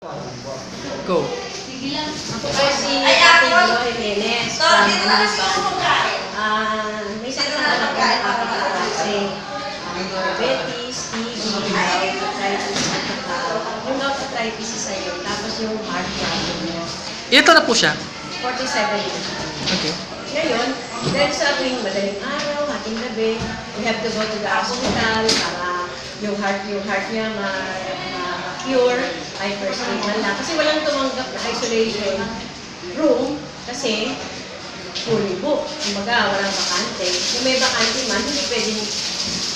Go. Ako po si Ate Glo Jimenez from Manila. Ah, may sakit na anak ko nakakapagod kasi ah, diabetes, TB, gout arthritis, yung arthritis isa yun. Tapos yung heart problem taon na po siya? 47 years. Okay. Ngayon, dahil sa tuwing madaling araw, hating gabi, we have to go to the hospital para yung heart, yung heart niya ma, ma-cure, hyperstate man lang. Kasi walang tumanggap na isolation room kasi fully booked. Kumbaga, walang bakante. Kung may bakante man, hindi pwedeng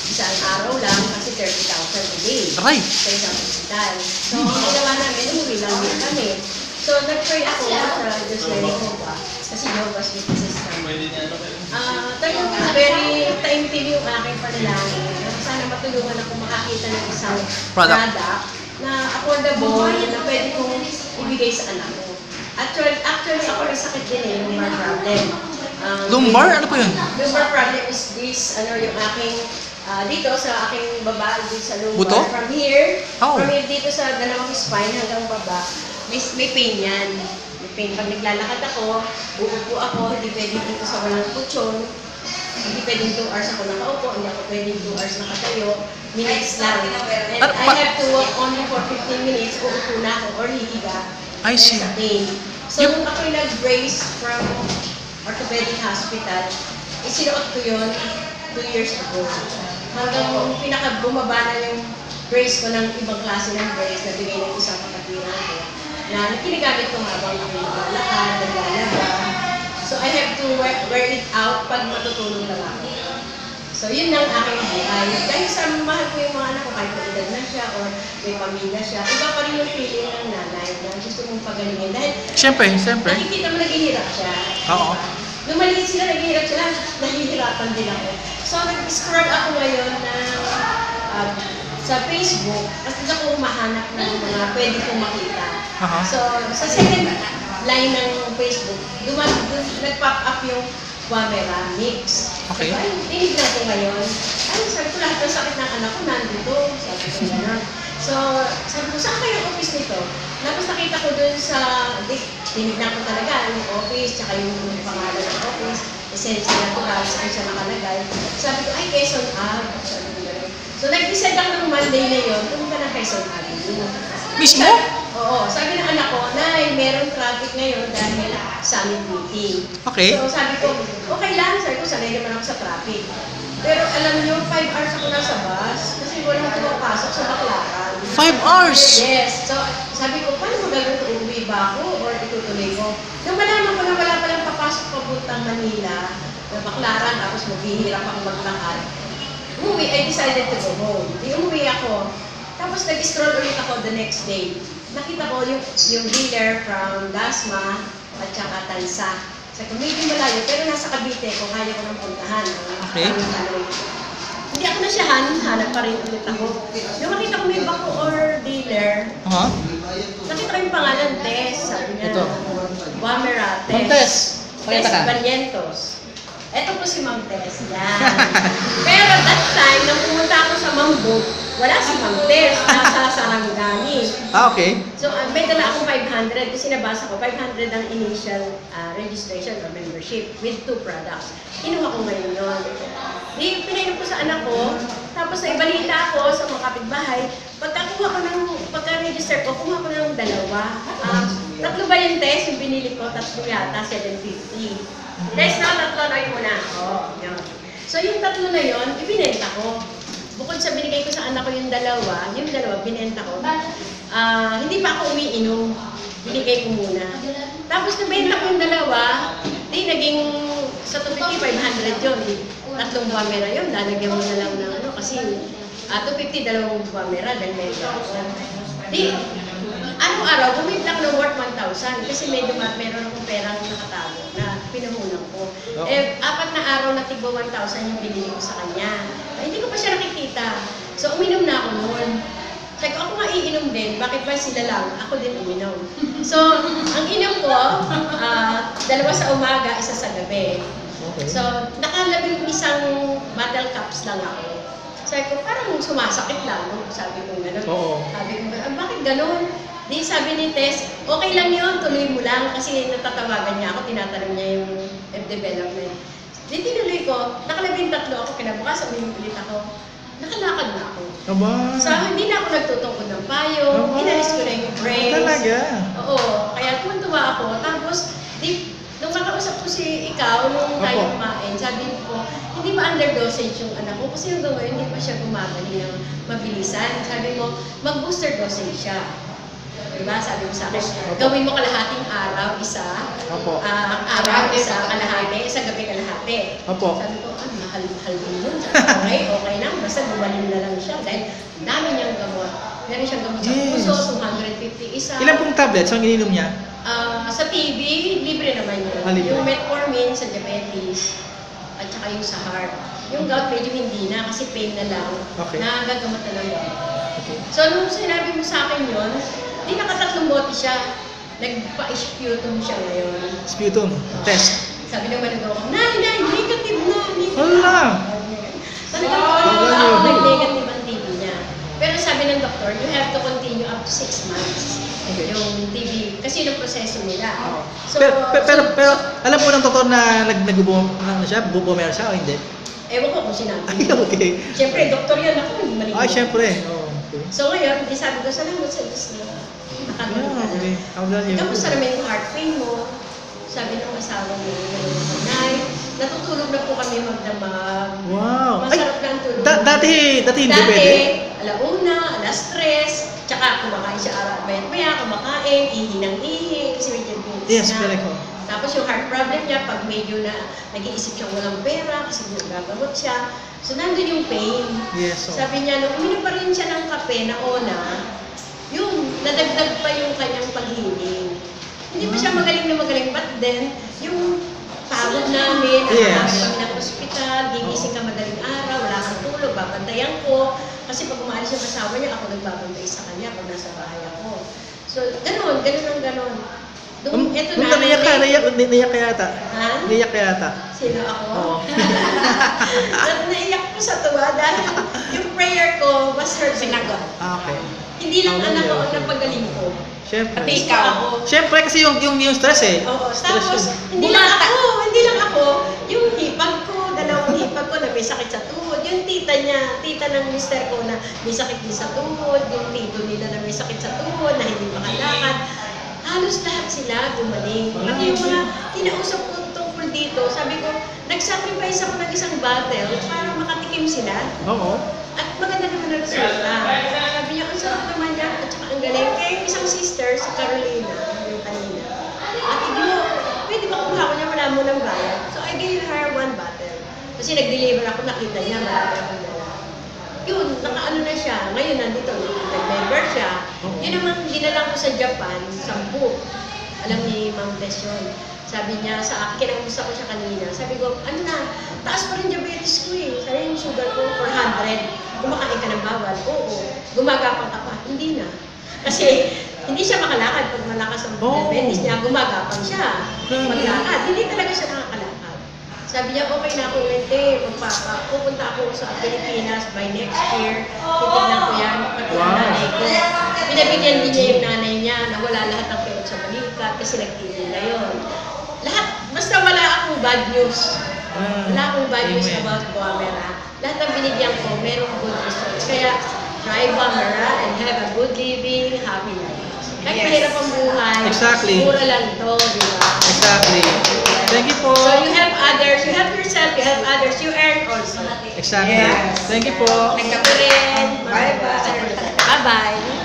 isang araw lang kasi 30,000 a day Aray! sa isang hospital. So, ang ginawa namin, umuwi lang din kami. So, nag-pray ako sa Diyos na Jehovah kasi Jehovah's Witnesses kami. Ah, talagang very time-till yung aking panalangin. Sana matulungan ako makakita ng isang Product. product, na affordable na pwede kong ibigay sa anak ko. Actually, actually ako may sakit din eh, lumbar problem. Um, Lumbar? Ano po yun? Lumbar problem is this, ano yung aking, ah, dito sa aking baba, dito sa lumbar. Buto? From here, Oh. from here dito sa dalawang spine hanggang baba, may, may pain yan. May pain. Pag naglalakad ako, uupo ako, hindi pwedeng dito sa walang kutsyon. Hindi pwedeng 2 hours ako nakaupo, hindi ako pwedeng 2 hours nakatayo. Minutes lang. And Ano I pa- have to walk only for 15 minutes, uupo na ako or hihiga. I see. Sa pain. So, nung ako'y nag-brace from orthopedic hospital, isinuot ko yun 2 years ago. Hanggang pinaka bumaba na yung brace ko ng ibang klase ng brace na bigay ng isang kapatiran ko na kinagamit ko habang ako naglalakad, naglalaba. So, I have to wear, wear it out pag matutulog lang ako. So, yun lang aking buhay. Dahil sa mahal ko yung mga anak ko, kahit may edad na siya or may pamilya siya, iba pa rin yung feeling ng nanay na gusto mong pagalingin. Dahil Siyempre, siyempre. nakikita mo naghihirap siya. Oo. Nung maliit sila, naghihirap sila, nahihirapan din ako. So, nag-scroll ako ngayon na ah, sa Facebook, kasi ako humahanap ng mga pwede kong makita. Aha. So, sa second line ng Facebook, nag-pop up yung Wamera Mix. Okay. Ko, ay, tinignan ko ngayon. Ay, sabi ko, lahat ng sakit ng anak ko nandito. Sabi ko, gano'n. So, sabi ko, saan kayo office nito? Tapos nakita ko dun sa, di, tinignan ko talaga yung office, tsaka yung pangalan ng office, Essential Natural, saan siya nakalagay. Sabi ko, ay, Quezon Ave. Sabi ko. So, nag-decide ako ng Monday na yun, pumunta ng Quezon Avenue. Mismo? Oo. Sabi ng anak ko, Nay, meron traffic ngayon dahil summit meeting. Okay. So sabi ko, okay lang. Sabi ko, sanay naman ako sa traffic. Pero alam niyo, 5 hours ako nasa bus kasi walang pumapasok sa Baclaran. Five hours! Yes. So, sabi ko, paano magagawin ko? Uuwi ba ako or itutuloy ko? Nung malaman ko na wala palang papasok papuntang Manila, na Baclaran, tapos maghihirap ako maglakad, umuwi, I decided to go home. Di umuwi ako. Tapos nag-stroll ulit ako the next day. Nakita ko yung, yung dealer from Dasma at saka Tansa. Sabi ko, medyo malayo, pero nasa Cavite ko, kaya ko nang puntahan. Okay. Ang. Hindi ako nasyahan, hanap pa rin ulit ako. Nung makita ko may bako or dealer, Aha. nakita ko yung pangalan, Tess. Sabi niya, Ito. Wamera, Ma'am Tess. Tess, Tess pakita ka. Barrientos. Ito po si Ma'am Tess. Yan. Pero that time, nung pumunta ako sa Mambo, wala si Ma'am Tess. Nasa Sarangani. Ah, okay. So, uh, may dala akong 500 kasi nabasa ko, 500 ang initial uh, registration or membership with two products. Kinuha ko ngayon yun. Di, pinainom ko sa anak ko, tapos na ibalita ako sa mga kapitbahay, pagkakuha ko ng, pagka-register ko, kumuha ko ng dalawa. Ah, tatlo ba yung test? Yung binili ko, tatlo yata, 750. Test na, tatlo na yun muna. Oh, yun. So, yung tatlo na yun, ibinenta ko. Bukod sa binigay ko sa anak ko yung dalawa, yung dalawa, binenta ko. Ah, hindi pa ako umiinom. Binigay ko muna. Tapos nabenta ko yung dalawa, di naging sa 250, 500 yun. Tatlong bumera yun, lalagyan mo na lang ng ano, kasi ah 250, dalawang bumera, dahil may. Di, araw-araw, bumibla ko ng worth 1,000 kasi may duma, meron akong perang nakatago na pinahunan ko. Oo. Eh, apat na araw na tigbo 1,000 yung binili ko sa kanya. Ay, hindi ko pa siya nakikita. So, uminom na ako noon. Ko, ako nga iinom din. Bakit ba sila lang? Ako din uminom. So, ang inom ko, ah, dalawa sa umaga, isa sa gabi. Okay. So, nakalabing isang bottle cups lang ako. Sabi ko, parang sumasakit lang. no? Sabi ko gano'n. Sabi ko, "Ah, bakit gano'n? Di sabi ni Tess, okay lang yun, tuloy mo lang. Kasi natatawagan niya ako, tinatanong niya yung web development. Di tinuloy ko, nakalabing tatlo ako, kinabukasan uminulit ako. Nakalakad na ako. Aba. So, hindi na ako nagtutungkod ng payo, Aba. inalis ko na yung brains. Talaga. Oo, kaya tuwan-tuwa ako. Tapos, di, nung makausap ko si ikaw, nung tayo Opo. kumain, sabi ko, hindi ba underdosage yung anak ko? Kasi hanggang ngayon, hindi pa siya gumagaling ng mabilisan. Sabi mo, mag-booster dosage siya. Diba? Sabi mo sa akin, Opo. gawin mo kalahating araw, isa. Opo. Ah, araw, isa, kalahati, isa gabi kalahati. Opo. Sabi ko, ah, mahal-mahal din yun. Okay, okay lang. Basta gumaling na lang siya. Dahil dami niyang gamot. Meron siyang gamot sa Yes. puso, 250 isa. Ilan pong tablets ang ininom niya? Ah, sa TB, libre naman yun. Ah, libre. Yung metformin sa diabetes, at saka yung sa heart. Yung gout medyo hindi na kasi pain na lang. Okay. Nagagamot na lang yun. Okay. So, nung sinabi mo sa akin yun, di nakatatlong bote siya. Nagpa-sputum siya ngayon. Sputum. Test. Sabi ng managawa ko, Nay, Nay, negative na, negative Hala. Talagang Wow. wow. nag-negative ang TB niya. Pero sabi ng doktor, you have to continue up to 6 months. Okay. Yung TB, kasi yung proseso nila. So, pero, pero, pero, pero, alam mo ng totoo na nag nagubo na siya, bubumer siya o hindi? Ewan ko kung sinabi. Ay, okay. Siyempre, doktor yan ako, hindi maligo. Ay, syempre. Oh, okay. So ngayon, di sabi ko, salamat sa Diyos na nakagaling ka na. you? Kamusta naman yung heart pain mo? Sabi ng asawa mo, Nay, natutulog na po kami magdamag. Wow. Ay, Masarap na ang tulog. da- dati, dati hindi Dati, pwede. alauna, alas tres, tsaka kumakain siya araw mayat maya, kumakain, ihi ng ihi, kasi medyo buntis Yes, na. correct. Tapos yung heart problem niya, pag medyo na nag-iisip siya walang pera, kasi gagamot siya. So, nandun yung pain. Yes, oh. Sabi niya, nung uminom pa rin siya ng kape na ona, yung nadagdag pa yung kanyang paghiling. Hindi pa siya magaling na magaling, but then, yung pagod namin, Yes. yes. kami ng ospital, gigising ka madaling araw, wala kang tulog, babantayan ko. Kasi pag umalis yung asawa niya, ako nagbabantay sa kanya pag nasa bahay ako. So, ganun, ganun ang ganun. Um, Doon, eto nung na. naiyak ka, naiyak, naiyak ka yata. Ha? Naiyak ka yata. Sino ako? Oo. Na- Naiyak ko sa tuwa dahil yung prayer ko was heard sinagot. Ah, okay. Hindi lang Oh, anak ko ang okay. napagaling ko. Syempre. Pati ikaw ako. Syempre kasi yung, yung, yung stress eh. Oo, Stress tapos yun. hindi lang ako, hindi lang ako, yung hipag ko, dalawang hipag ko na may sakit sa tuhod, yung tita niya, tita ng mister ko na may sakit din sa tuhod, yung tito nila na may sakit sa tuhod, na hindi makalakad, halos lahat sila gumaling. Pati yung mga kinausap ko tungkol dito, sabi ko, nag-sacrifice ako ng isang battle para makatikim sila. Oo. At maganda naman ang resulta. Sabi niya, ang sarap naman niya, at saka ang galing. Yung isang sister, si Carolina, yung kanina, ate Glo, pwede ba kuha ko wala mo ng bayad. So I gave her one bottle. Kasi nag-deliver ako, nakita niya, marami akong dala. Yun, nakaano na siya. Ngayon, nandito, nag-member siya. Yun naman, dinala ko sa Japan, sampu. Alam ni Ma'am Tess yun. Sabi niya sa akin, kinamusta ko siya kanina. Sabi ko, ano na, taas pa rin diabetes ko eh. Sabi yung sugar ko, 400. Kumakain ka ng bawal. Oo. Gumagapang ka pa. Hindi na. Kasi, hindi siya makalakad pag malakas ang Oo. diabetes niya. Gumagapang siya. Maglakad. Hindi talaga siya nakakalakad. Sabi niya, okay na ako ulit eh. Magpapa, pupunta ako sa Pilipinas by next year. Titignan ko yan. Pag Wow. nanay ko. Pinabigyan din niya yung nanay niya na wala lahat ng perot sa balikat kasi nagtigil na yun. Lahat, basta wala akong bad news. Ah, Wala akong bad news about Guamera. Lahat ng binigyan ko, merong good results. Kaya, try Guamera and have a good living, happy life. Kahit Yes. mahirap ang buhay, Exactly. mura lang to, di ba? Exactly. Thank you po. So you help others, you help yourself, you help others, you earn also. Exactly. Yes. Thank you po. Thank you rin. Bye-bye. Bye-bye.